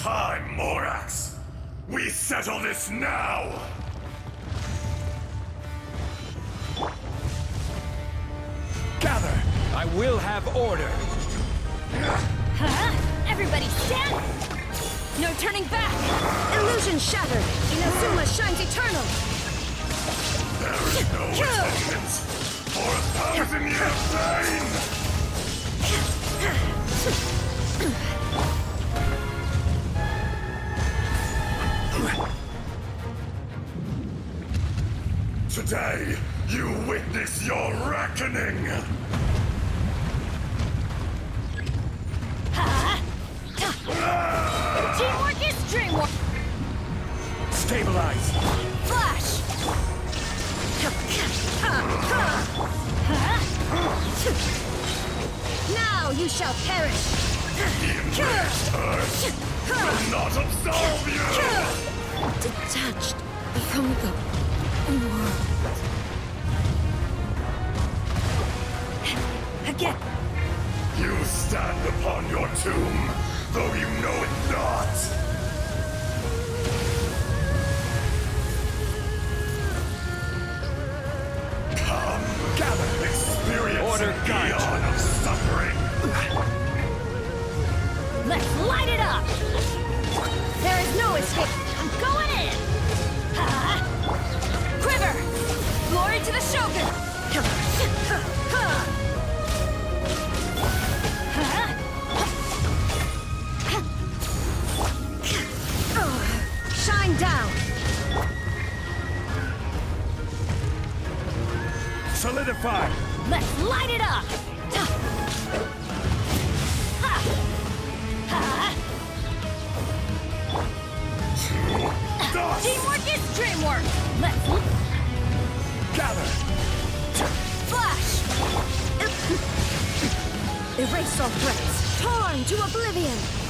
time, Morax. We settle this now. Gather! I will have order! Huh? Everybody stand! No turning back! Illusion shattered! Inazuma shines eternal! There is no Today, you witness your reckoning! Teamwork is dreamwork! Stabilize! Flash! Now you shall perish! The will not absolve you! Detached from the. Again! You stand upon your tomb, though you know it not! Shine down! Solidify! Let's light it up! Ha! Ha! Teamwork is dreamwork! Let's Gather! flash! Erase all threats! Torn to oblivion!